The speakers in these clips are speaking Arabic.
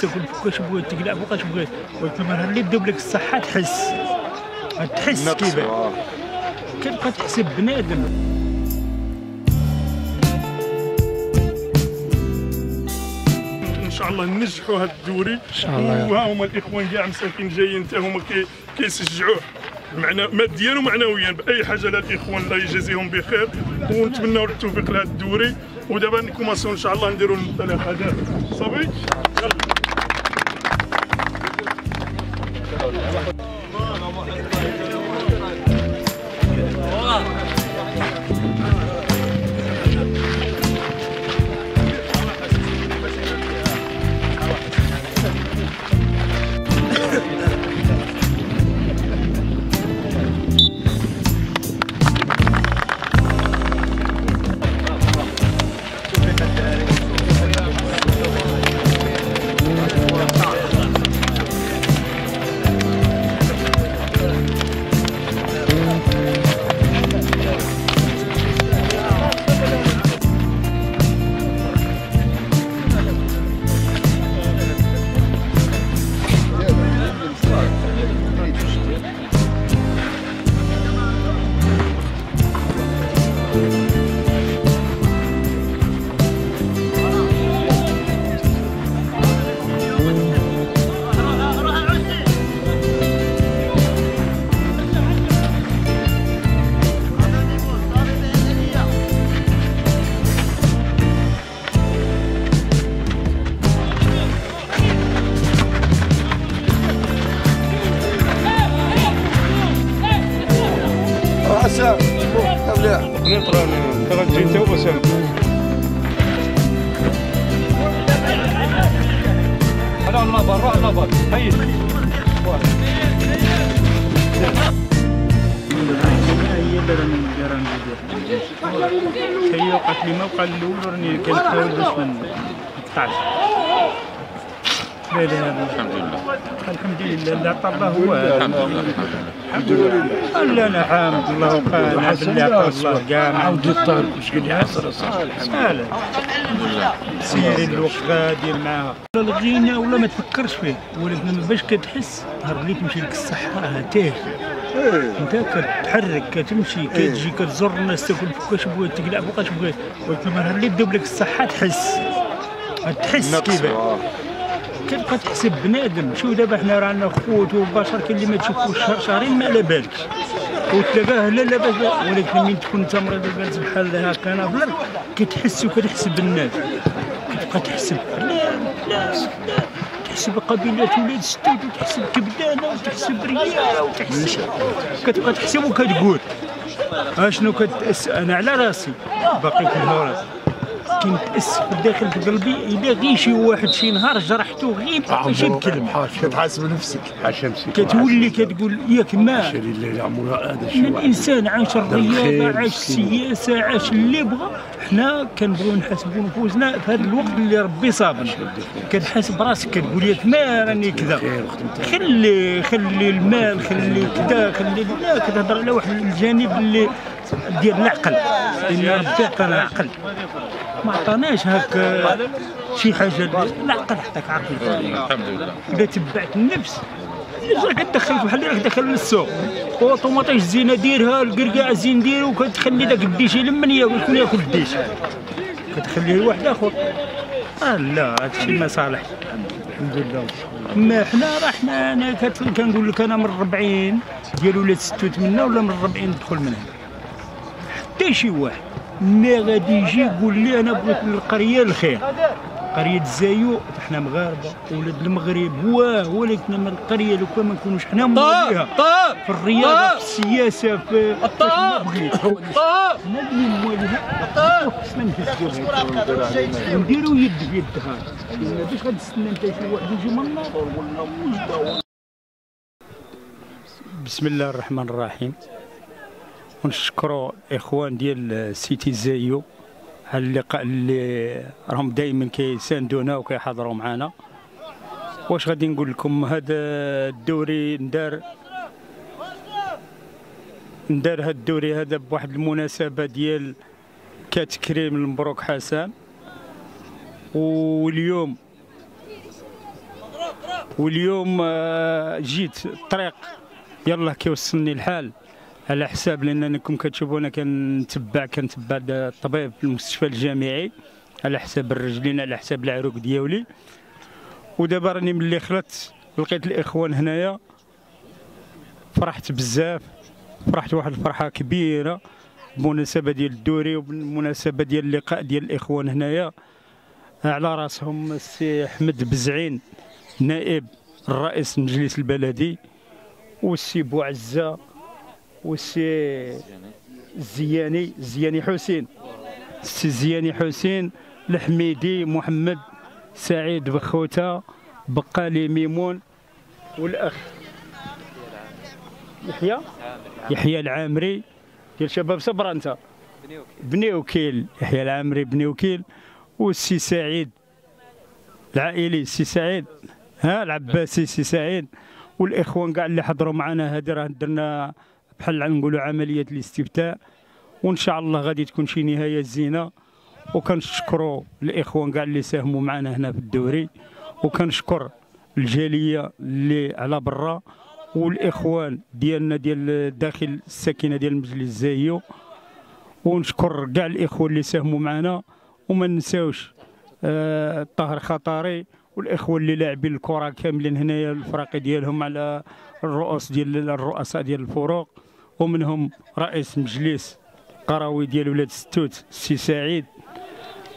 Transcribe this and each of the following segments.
تاكل فوقاش بغيت تقلع فوقاش بغيت. ولكن المره اللي تدوب لك الصحة تحس. تحس كيفاش كتبقى تحسب بنادم؟ إن شاء الله ننجحوا هذا الدوري. إن شاء الله. وها هما الإخوان كاع مساكين جايين حتى هما كي- كيشجعوه معنا ماديا ومعنويا بأي حاجة للاخوان الله يجازيهم بخير. ونتمنوا التوفيق لهذا الدوري. ودابا نكوماسيو إن شاء الله نديروا الانطلاقه دابا صافي؟ روح المبر روح المبر هيا هي وقعت لي ما وقع الأول راني كنحاول باش ما نقطعش لا لا الحمد لله. الحمد لله اللي عطى الله هو الحمد لله لا لا حامد الله وقال باللي عطى الله كاع عاود الطهر لي عسر سهله سيري الوقت غادي معاها الغنى ولا ما تفكرش فيه ولكن باش كتحس نهار تمشي لك الصحه راه تاه انت كتحرك كتمشي كتجي كتزور الناس تاكل فوقاش بغيت تقلع فوقاش بغيت ولكن نهار تدوب لك الصحه تحس تحس كيفاش كتبقى تحسب بنادم. شوف دابا حنا راه عندنا خوت وبشر كاين اللي ما تشوفوش. شهر شهرين ما على بالكش وتلاقاه لا لا باش ولكن من تكون انت مريض البالز بحال هكا أنا في الأرض كتحس وكتحسب بالناس كتبقى تحسب لا لا لا تحسب قبيلات ولاد ستات وتحسب كبدانة وتحسب رياله وتحسب كتبقى تحسب وكتقول. أشنو كتأس أنا على راسي. باقي في الهوراس كنتأس في داخل في قلبي إلا غير شي واحد شي نهار جرحته غير ماشي بكلمة. كتحاسب نفسك كتولي كتقول ياك ما الليل عمرها هذا ان الشيء الانسان عاش الرياضة الخير عاش مسكين. السياسة عاش اللي بغى حنا كنبغيو نحاسبوا نفوسنا في هذا الوقت اللي ربي صابنا. كتحاسب راسك كتقول ياك ما راني كذا. خلي خلي المال خلي كذا خلي لا كتهضر على واحد الجانب اللي ديال العقل. إن ربي عطانا العقل. ما عطاناش هكا شي حاجة العقل عطاك عقل الحمد لله. إذا تبعت النفس راه كتدخل بحال اللي راك داخل للسوق وطوماطيش الزينة ديرها القرقاع الزين ديرو وكتخلي داك الديش يلمن ياكل شكون ياكل الديش؟ كتخليه واحد آخر. آه لا هادشي ما صالح الحمد لله. ما حنا راه حنا أنا كنقول لك أنا من 40 ديال ولاد 86 ولا من 40 ندخل من هنا. حتى شي واحد. ما غادي يجي يقول لي أنا بغيت القرية الخير. قرية الزايو حنا مغاربة ولاد المغرب. واه ولكن من القرية لو كان ما نكونوش حنا مواليها طاب في الرياضة في السياسة في طاب حنا اللي مواليها خصنا نهزوها ونديرو يد بيد هذا. باش غتستنى انت شي واحد يجي من النار ولا بسم الله الرحمن الرحيم. ونشكروا إخوان ديال سيتي زايو على اللقاء اللي راهم دائما كيساندونا وكيحضروا معنا واش غادي نقول لكم؟ هذا الدوري ندار ندار هذا الدوري هذا بواحد المناسبة ديال كتكريم المبروك حسن. واليوم واليوم آه، جيت الطريق يلا كيوصلني الحال. على حساب لانكم كتشوفوا أنا كنتبع كنتبع الطبيب في المستشفى الجامعي على حساب الرجلين على حساب العروق ديالي. ودابا راني ملي خلت لقيت الإخوان هنايا فرحت بزاف فرحت واحد الفرحة كبيرة بمناسبة ديال الدوري وبالمناسبه ديال اللقاء ديال الإخوان هنايا. على راسهم السي أحمد بزعين نائب الرئيس المجلس البلدي والسي بوعزة والسي الزياني الزياني حسين. السي الزياني حسين الحميدي محمد سعيد بخوته بقالي ميمون والأخ يحيى. يحيى العامري. ديال شباب صبر أنت. بني وكيل. يحيى العامري بني وكيل. والسي سعيد العائلي السي سعيد. ها العباسي سي سعيد. والإخوان كاع اللي حضروا معنا هذه راه درنا بحال نقولوا عملية الاستفتاء وإن شاء الله غادي تكون شي نهاية زينة. وكنشكروا الإخوان كاع اللي ساهموا معنا هنا في الدوري. وكنشكر الجالية اللي على برا والإخوان ديالنا ديال داخل الساكنة ديال المجلس زايو ونشكر كاع الإخوة اللي ساهموا معنا. وما ننساوش آه طاهر خطاري والإخوة اللي لاعبين الكرة كاملين هنايا الفراقي ديالهم على الرؤوس ديال الرؤساء ديال الفروق ومنهم رئيس مجلس قروي ديال ولاد ستوت السي سعيد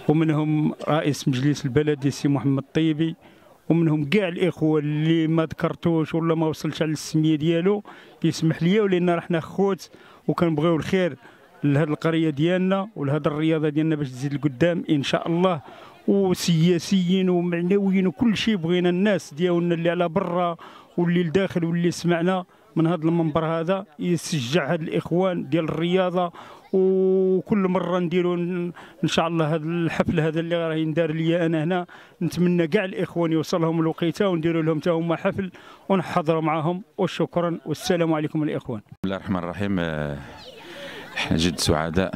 ومنهم رئيس مجلس البلدي السي محمد طيبي ومنهم كاع الإخوة اللي ما ذكرتوش ولا ما وصلش على السمية ديالو. يسمح لي ولان رحنا خوت وكنبغيو الخير لهاد القرية ديالنا ولهاد الرياضة ديالنا باش تزيد لقدام إن شاء الله. وسياسيين ومعنويين وكل شيء بغينا الناس ديالنا اللي على برا واللي لداخل واللي سمعنا. من هذا المنبر هذا يشجع هاد الإخوان ديال الرياضة وكل مرة نديروا إن شاء الله هذا الحفل هذا اللي راه يندار ليا أنا هنا نتمنى كاع الإخوان يوصلهم الوقيتة ونديروا لهم حتى هما حفل ونحضروا معهم وشكرا والسلام عليكم الإخوان. بسم الله الرحمن الرحيم. آه، إحنا جد سعداء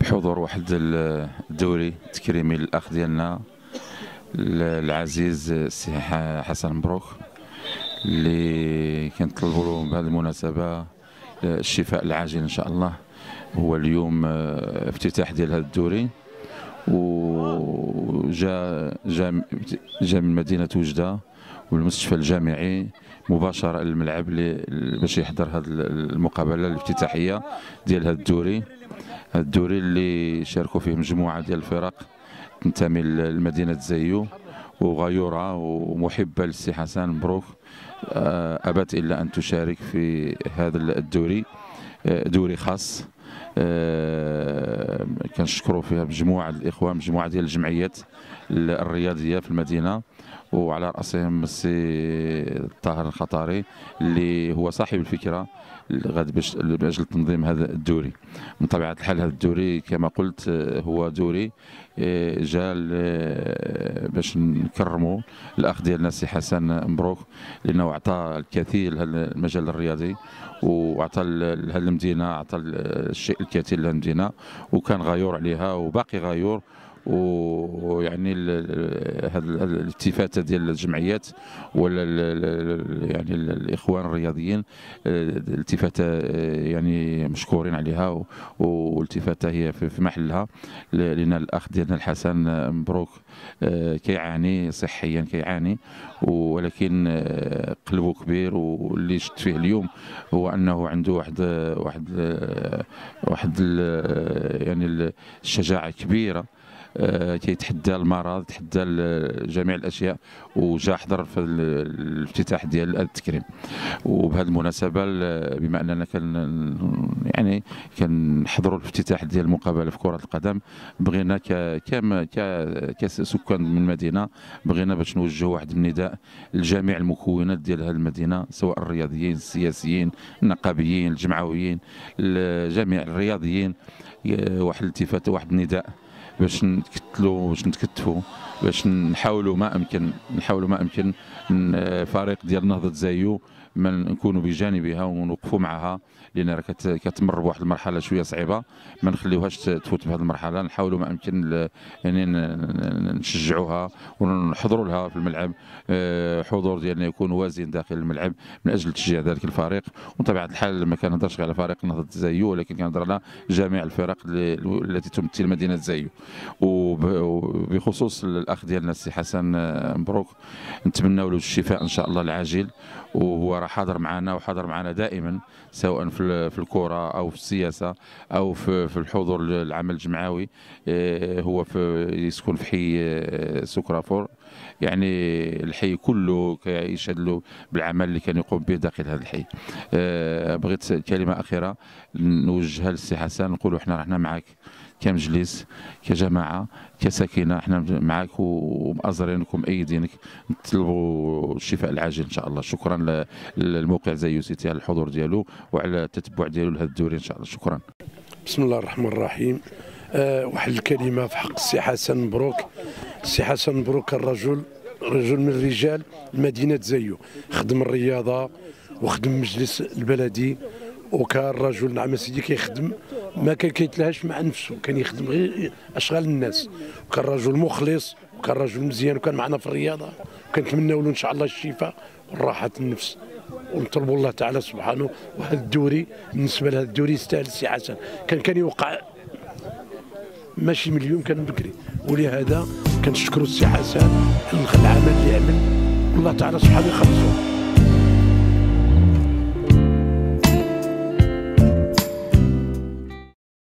بحضور واحد الدوري التكريمي للاخ ديالنا العزيز السي حسن مبروك اللي كنطلبوا له بهذه المناسبة الشفاء العاجل إن شاء الله. هو اليوم آه، افتتاح ديال هذا الدوري. وجا جا جا من مدينة وجدة والمستشفى الجامعي مباشرة للملعب باش يحضر هذه المقابلة الافتتاحية ديال هذا الدوري. الدوري اللي شاركوا فيه مجموعة ديال الفرق تنتمي لمدينة زايو وغيورة ومحبة للسي حسن مبروك. آه، أبت إلا أن تشارك في هذا الدوري. آه، دوري خاص. آه، كنشكروا فيها مجموعه الاخوان مجموعة ديال الجمعيات الرياضية في المدينة. وعلى رأسهم السي طاهر الخطاري اللي هو صاحب الفكرة غادي باش لأجل تنظيم هذا الدوري. من طبيعة الحال هذا الدوري كما قلت هو دوري آه، جا باش نكرموا الأخ ديالنا سي حسن مبروك لأنه أعطى الكثير لهذا المجال الرياضي وأعطى لهذه المدينة أعطى الشيء الكثير لهذه المدينة وكان غيور عليها وباقي غيور ويعني هذه الالتفاته ديال الجمعيات ولا يعني الإخوان الرياضيين التفاته يعني مشكورين عليها والتفاته هي في محلها. لأن الأخ ديالنا الحسن مبروك كيعاني صحيا كيعاني. ولكن قلبه كبير واللي شفت فيه اليوم هو أنه عنده واحد واحد واحد يعني الشجاعه كبيرة. آه، كيتحدى المرض تحدى جميع الأشياء وجا حضر في الافتتاح ديال التكريم. وبهذه المناسبة بما أننا كان يعني كنحضروا الافتتاح ديال المقابلة في كرة القدم بغينا كم كسكان من المدينة بغينا باش نوجهوا واحد النداء لجميع المكونات ديال هذه المدينة سواء الرياضيين السياسيين النقابيين الجمعويين جميع الرياضيين. واحد الالتفات واحد النداء бишэн гэтлөө бишэн гэтвүү باش نحاولوا ما امكن نحاولوا ما أمكن فريق ديال نهضة زايو ما نكونوا بجانبها ونوقفوا معها لأن راه كت- كتمر بواحد المرحلة شوية صعيبة. ما نخليوهاش تفوت بهذه المرحلة. نحاولوا ما أمكن يعني نشجعوها ونحضروا لها في الملعب. آه، حضور ديالنا يكون وازن داخل الملعب من أجل تشجيع ذلك الفريق. وطبيعة الحال ما كنهضرش غير على فريق نهضة زايو ولكن كنهضر على جميع الفرق التي تمثل مدينة زايو. وب- وبخصوص الأخ ديالنا السي حسن آه، مبروك. نتمنى له الشفاء إن شاء الله العاجل وهو راه حاضر معنا وحاضر معنا دائما سواء في في الكره أو في السياسة أو في في الحضور العمل الجمعوي آه، هو في يسكن في حي آه، سكرافور. يعني الحي كله كيشهد له بالعمل اللي كان يقوم به داخل هذا الحي. بغيت كلمة أخيرة نوجهها للسي حسن نقولوا إحنا رحنا معك كمجلس كجماعة كساكنة. إحنا معك ومآزرينك ومأيدينك. نطلبوا الشفاء العاجل إن شاء الله. شكرا للموقع زايو سيتي على الحضور ديالو وعلى التتبع ديالو لهذا الدوري إن شاء الله. شكرا. بسم الله الرحمن الرحيم. أه واحد الكلمة في حق السي حسن مبروك. السي حسن مبروك الرجل رجل من رجال مدينة زايو. خدم الرياضة وخدم مجلس البلدي. وكان رجل نعم سيدي كيخدم ما كان كيتلهاش مع نفسه كان يخدم غير أشغال الناس. وكان رجل مخلص وكان رجل مزيان وكان معنا في الرياضة. وكنتمناو له إن شاء الله الشفاء والراحة النفس. ونطلبوا الله تعالى سبحانه وهذا الدوري. بالنسبة لهذا الدوري يستاهل السي حسن. كان كان يوقع ماشي مليون كان بكري. ولهذا كنشكروا السي حسن. على العمل اللي عمل والله تعالى سبحانه يخلصه